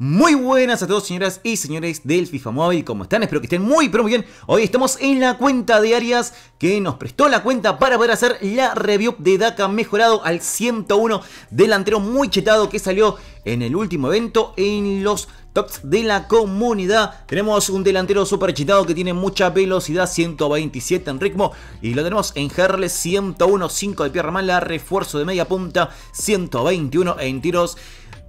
Muy buenas a todos señoras y señores del FIFA Móvil, ¿cómo están? Espero que estén muy pero muy bien. Hoy estamos en la cuenta de Arias que nos prestó la cuenta para poder hacer la review de Daka mejorado al 101, delantero muy chetado que salió en el último evento en los tops de la comunidad. Tenemos un delantero super chetado que tiene mucha velocidad, 127 en ritmo y lo tenemos en Herles 101, 5 de pierna mala, refuerzo de media punta, 121 en tiros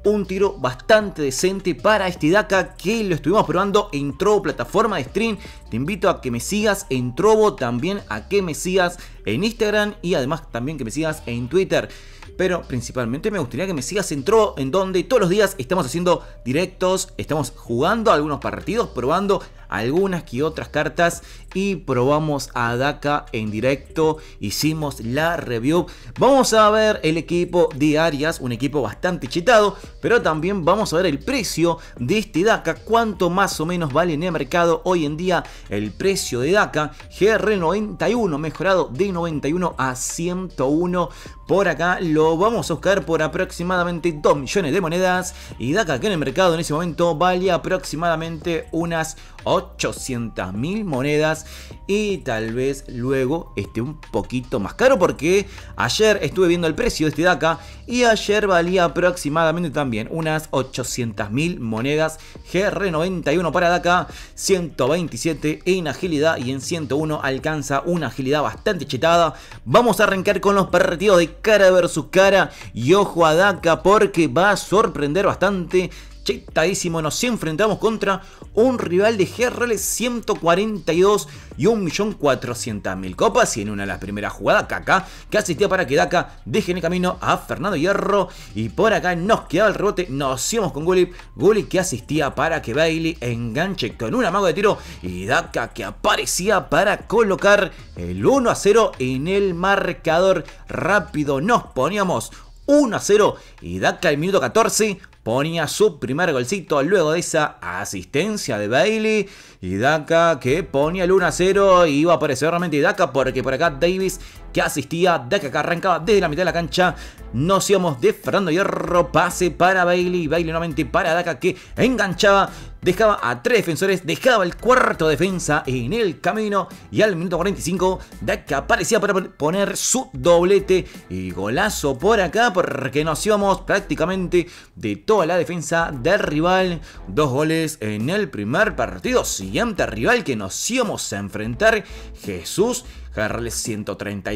un tiro bastante decente para este DACA que lo estuvimos probando en Trovo plataforma de stream. Te invito a que me sigas en Trovo, también a que me sigas en Instagram y además también que me sigas en Twitter. Pero principalmente me gustaría que me sigas en Trovo, en donde todos los días estamos haciendo directos, estamos jugando algunos partidos, probando algunas que otras cartas y probamos a Daka en directo, hicimos la review. Vamos a ver el equipo de Arias, un equipo bastante chetado, pero también vamos a ver el precio de este Daka, cuánto más o menos vale en el mercado hoy en día el precio de Daka, GR91 mejorado de 91 a 101 por acá lo vamos a buscar por aproximadamente 2 millones de monedas. Y Daka que en el mercado en ese momento valía aproximadamente unas 800 mil monedas. Y tal vez luego esté un poquito más caro porque ayer estuve viendo el precio de este DACA y ayer valía aproximadamente también unas 800 mil monedas. GR91 para DACA 127 en agilidad y en 101 alcanza una agilidad bastante chetada vamos a arrancar con los partidos de cara versus cara y ojo a DACA porque va a sorprender bastante chetadísimo. Nos enfrentamos contra un rival de GRL 142 y 1.400.000 copas. Y en una de las primeras jugadas, Kaká, que asistía para que Daka deje en el camino a Fernando Hierro. Y por acá nos quedaba el rebote. Nos íbamos con Gullit. Gullit que asistía para que Bailey enganche con una mago de tiro. Y Daka que aparecía para colocar el 1 a 0 en el marcador. Rápido nos poníamos 1 a 0 y Daka el minuto 14 ponía su primer golcito luego de esa asistencia de Bailey y Daka que ponía el 1 a 0 y iba a aparecer realmente Daka porque por acá Davis que asistía, Daka que arrancaba desde la mitad de la cancha, nos íbamos de Fernando Hierro, pase para Bailey, Bailey nuevamente para Daka que enganchaba, dejaba a tres defensores, dejaba el cuarto defensa en el camino y al minuto 45 Daka aparecía para poner su doblete y golazo por acá porque nos íbamos prácticamente de toda la defensa del rival, dos goles en el primer partido, siguiente rival que nos íbamos a enfrentar, Jesús, Jarles 130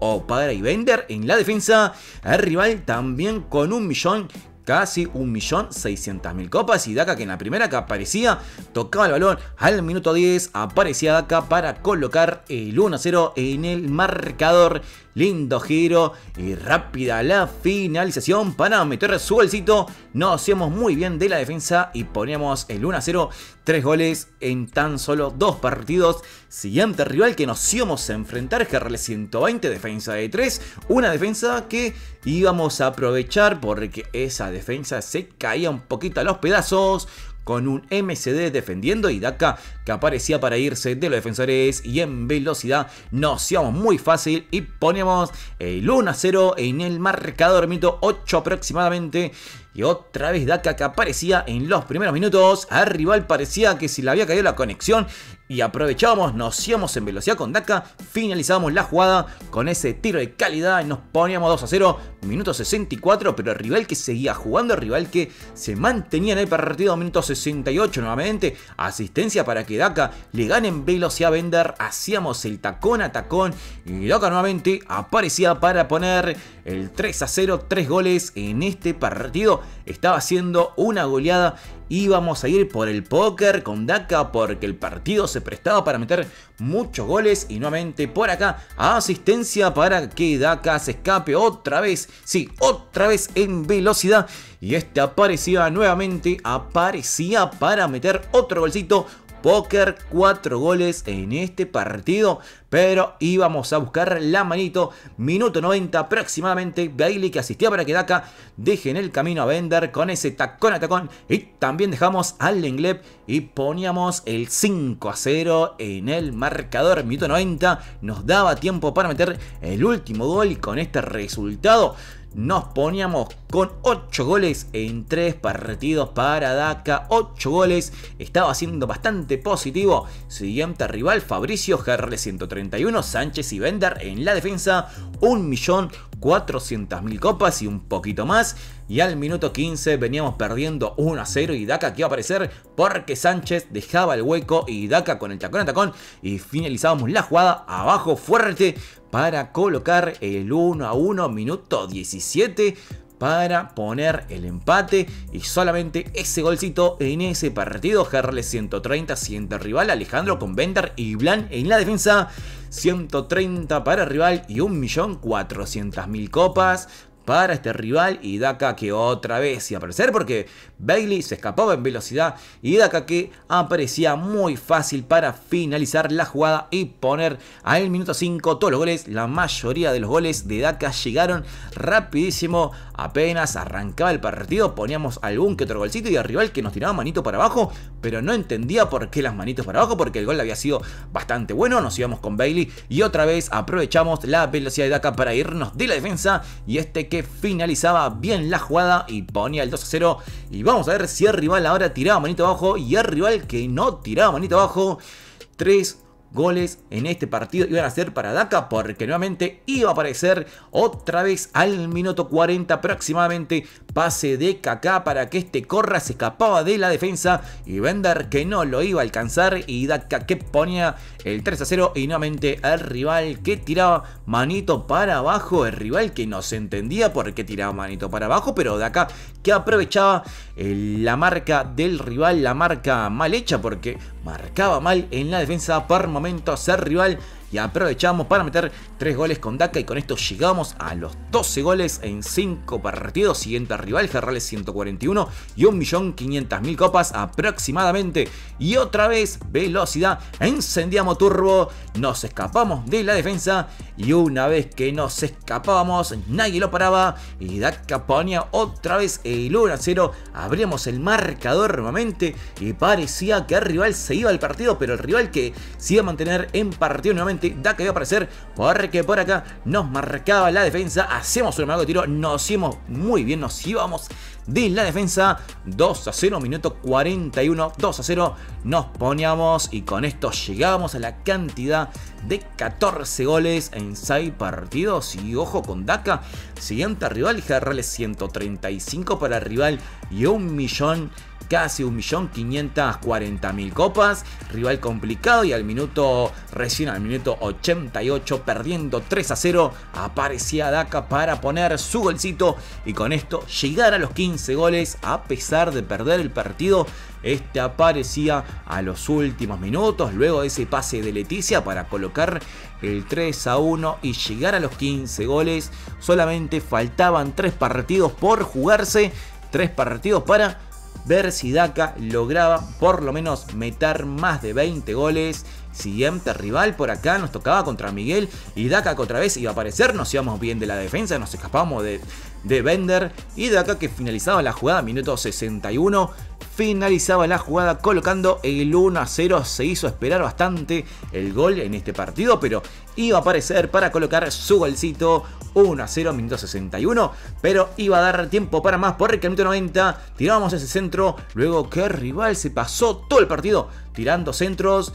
o Padre y Bender en la defensa. El rival también con un millón casi 1.600.000 copas. Y Daka que en la primera que aparecía tocaba el balón. Al minuto 10 aparecía Daka para colocar el 1-0 en el marcador lindo giro y rápida la finalización para meter su golcito. Nos hacíamos muy bien de la defensa y poníamos el 1 0, tres goles en tan solo dos partidos. Siguiente rival que nos íbamos a enfrentar, GRL 120, defensa de 3, una defensa que íbamos a aprovechar porque esa defensa se caía un poquito a los pedazos con un MCD defendiendo y Daka que aparecía para irse de los defensores y en velocidad nos íbamos muy fácil y ponemos el 1 a 0 en el marcador. Minuto 8 aproximadamente y otra vez Daka que aparecía en los primeros minutos. Al rival parecía que se le había caído la conexión. Y aprovechábamos, nos íbamos en velocidad con Daka. Finalizábamos la jugada con ese tiro de calidad. Y nos poníamos 2 a 0. Minuto 64. Pero el rival que seguía jugando. El rival que se mantenía en el partido. Minuto 68 nuevamente. Asistencia para que Daka le gane en velocidad a Bender. Hacíamos el tacón a tacón. Y Daka nuevamente aparecía para poner el 3 a 0. 3 goles en este partido estaba haciendo una goleada. Íbamos a ir por el póker con Daka porque el partido se prestaba para meter muchos goles. Y nuevamente por acá, asistencia para que Daka se escape otra vez. Sí, otra vez en velocidad. Y este aparecía nuevamente, aparecía para meter otro golcito póker, 4 goles en este partido, pero íbamos a buscar la manito. Minuto 90 aproximadamente. Bailey que asistía para que Daka deje en el camino a Bender con ese tacón a tacón. Y también dejamos al Lengleb y poníamos el 5 a 0 en el marcador. Minuto 90 nos daba tiempo para meter el último gol y con este resultado nos poníamos con 8 goles en 3 partidos para Daca. 8 goles, estaba siendo bastante positivo. Siguiente rival, Fabricio Gerle 130. 31, Sánchez y Bender en la defensa, 1.400.000 copas y un poquito más. Y al minuto 15 veníamos perdiendo 1 a 0 y Daka que iba a aparecer porque Sánchez dejaba el hueco y Daka con el tacón a tacón y finalizábamos la jugada abajo fuerte para colocar el 1 a 1, minuto 17 para poner el empate y solamente ese golcito en ese partido. Gerle 130, siguiente rival, Alejandro con Bender y Blan en la defensa. 130 para rival y 1.400.000 copas para este rival y Daka que otra vez iba a aparecer porque Bailey se escapaba en velocidad y Daka que aparecía muy fácil para finalizar la jugada y poner al minuto 5 todos los goles. La mayoría de los goles de Daka llegaron rapidísimo. Apenas arrancaba el partido poníamos algún que otro golcito y el rival que nos tiraba manito para abajo pero no entendía por qué las manitos para abajo porque el gol había sido bastante bueno. Nos íbamos con Bailey y otra vez aprovechamos la velocidad de Daka para irnos de la defensa y este que finalizaba bien la jugada y ponía el 2 a 0 y vamos a ver si el rival ahora tiraba manito abajo y el rival que no tiraba manito abajo. 3 goles en este partido iban a ser para Daka porque nuevamente iba a aparecer otra vez al minuto 40 aproximadamente. Pase de Kaká para que este corra se escapaba de la defensa y Bender que no lo iba a alcanzar y Daka que ponía el 3 a 0 y nuevamente el rival que tiraba manito para abajo, el rival que no se entendía por qué tiraba manito para abajo, pero Daka que aprovechaba la marca del rival, la marca mal hecha porque marcaba mal en la defensa por momento a ser rival y aprovechamos para meter 3 goles con Daka y con esto llegamos a los 12 goles en 5 partidos. Siguiente rival, Gerrales 141 y 1.500.000 copas aproximadamente. Y otra vez, velocidad, encendíamos turbo, nos escapamos de la defensa y una vez que nos escapábamos, nadie lo paraba y Daka ponía otra vez el 1 a 0. Abrimos el marcador nuevamente y parecía que el rival se iba al partido, pero el rival que se iba a mantener en partido nuevamente Da iba a aparecer porque por acá nos marcaba la defensa. Hacemos un de tiro, nos íbamos muy bien, nos íbamos de la defensa. 2 a 0, minuto 41, 2 a 0. Nos poníamos y con esto llegamos a la cantidad de 14 goles en 6 partidos. Y ojo con Daka, siguiente rival, GRL 135 para rival y un millón casi 1.540.000 copas. Rival complicado y al minuto, recién al minuto 88, perdiendo 3 a 0, aparecía Daka para poner su golcito y con esto llegar a los 15 goles a pesar de perder el partido. Este aparecía a los últimos minutos, luego de ese pase de Leticia para colocar el 3 a 1 y llegar a los 15 goles. Solamente faltaban 3 partidos por jugarse, 3 partidos para ver si Daka lograba por lo menos meter más de 20 goles. Siguiente rival por acá nos tocaba contra Miguel y Daka otra vez iba a aparecer. Nos íbamos bien de la defensa, nos escapamos de, de Bender y Daka que finalizaba la jugada minuto 61 finalizaba la jugada colocando el 1 a 0. Se hizo esperar bastante el gol en este partido, pero iba a aparecer para colocar su golcito 1 a 0, minuto 61. Pero iba a dar tiempo para más porque el minuto 90 tirábamos ese centro. Luego que rival se pasó todo el partido tirando centros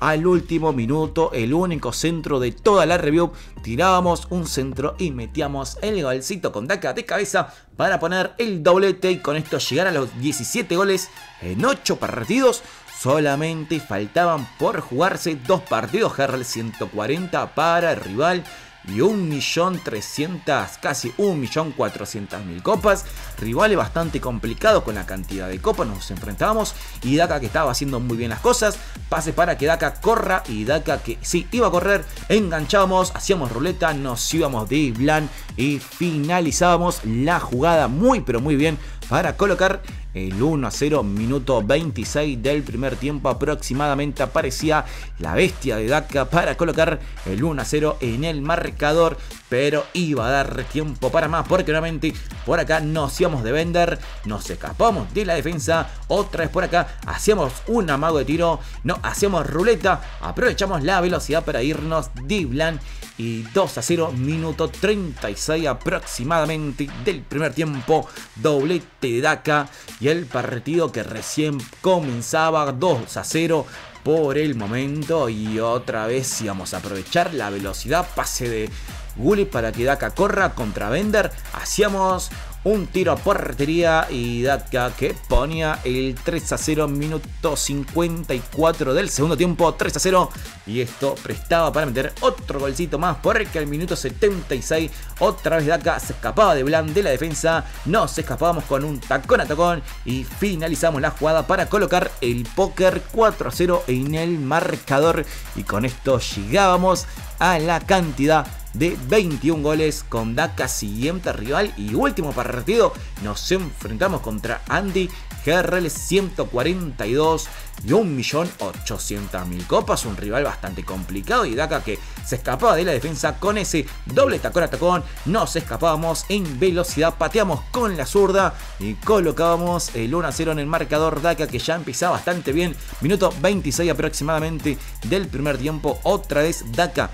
al último minuto, el único centro de toda la review. Tirábamos un centro y metíamos el golcito con Daka de cabeza para poner el doblete y con esto llegar a los 17 goles en 8 partidos. Solamente faltaban por jugarse dos partidos. GRL 140 para el rival y 1.300.000, casi 1.400.000 copas. Rivales bastante complicado con la cantidad de copas nos enfrentábamos. Y Daka que estaba haciendo muy bien las cosas. Pase para que Daka corra y Daka que sí iba a correr. Enganchábamos, hacíamos ruleta, nos íbamos de blan y finalizábamos la jugada muy pero muy bien para colocar el 1 a 0, minuto 26 del primer tiempo aproximadamente aparecía la bestia de Daka para colocar el 1 a 0 en el marcador, pero iba a dar tiempo para más porque nuevamente por acá nos íbamos de vender, nos escapamos de la defensa, otra vez por acá hacíamos un amago de tiro, no, hacíamos ruleta, aprovechamos la velocidad para irnos de blan y 2 a 0, minuto 36 aproximadamente del primer tiempo, doblete de Daka y el partido que recién comenzaba 2 a 0 por el momento y otra vez íbamos a aprovechar la velocidad, pase de Gulli para que Daka corra contra Bender, hacíamos un tiro a portería y Daka que ponía el 3 a 0 minuto 54 del segundo tiempo 3 a 0 y esto prestaba para meter otro golcito más porque al minuto 76 otra vez Daka se escapaba de Blan de la defensa. Nos escapábamos con un tacón a tacón y finalizamos la jugada para colocar el póker 4 a 0 en el marcador. Y con esto llegábamos a la cantidad de 21 goles con Daka siguiente rival y último partido nos enfrentamos contra Andy GRL 142 y 1.800.000 copas, un rival bastante complicado y Daka que se escapaba de la defensa con ese doble tacón a tacón, nos escapábamos en velocidad, pateamos con la zurda y colocábamos el 1 a 0 en el marcador. Daka que ya empezaba bastante bien, minuto 26 aproximadamente del primer tiempo, otra vez Daka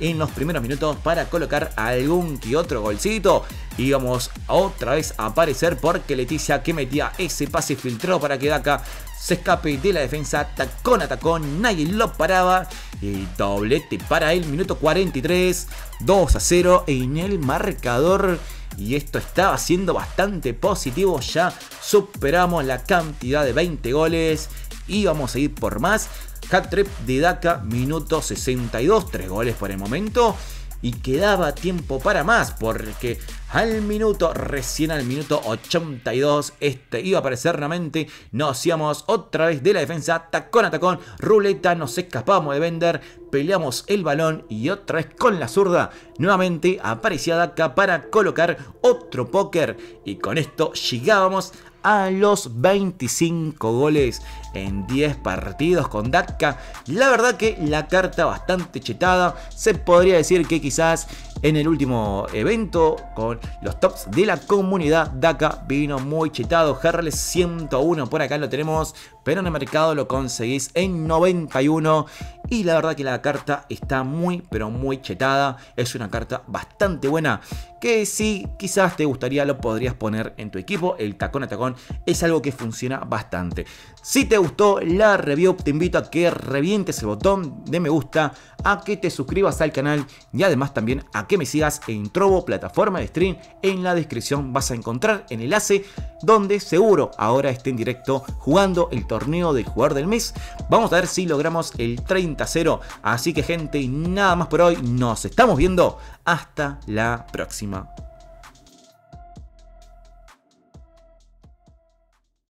en los primeros minutos para colocar algún que otro golcito. Íbamos otra vez a aparecer porque Leticia que metía ese pase filtrado para que Daka se escape de la defensa, tacón a tacón, nadie lo paraba. Y doblete para el minuto 43, 2 a 0 en el marcador. Y esto estaba siendo bastante positivo, ya superamos la cantidad de 20 goles y vamos a ir por más. Hat-trick de Daka, minuto 62, 3 goles por el momento. Y quedaba tiempo para más, porque al minuto, recién al minuto 82, este iba a aparecer nuevamente. Nos íbamos otra vez de la defensa, tacón a tacón, ruleta, nos escapamos de vender, peleamos el balón y otra vez con la zurda, nuevamente aparecía Daka para colocar otro póker. Y con esto llegábamos a los 25 goles en 10 partidos con Daka. La verdad que la carta bastante chetada. Se podría decir que quizás en el último evento con los tops de la comunidad Daka vino muy chetado. GRL 101 por acá lo tenemos. Pero en el mercado lo conseguís en 91. Y la verdad que la carta está muy pero muy chetada. Es una carta bastante buena. Que si quizás te gustaría lo podrías poner en tu equipo. El tacón a tacón es algo que funciona bastante. Si te gustó la review, te invito a que revientes el botón de me gusta, a que te suscribas al canal y además también a que me sigas en Trovo, plataforma de stream. En la descripción vas a encontrar el enlace donde seguro ahora esté en directo jugando el torneo del jugador del mes. Vamos a ver si logramos el 30-0. Así que gente, nada más por hoy. Nos estamos viendo. Hasta la próxima.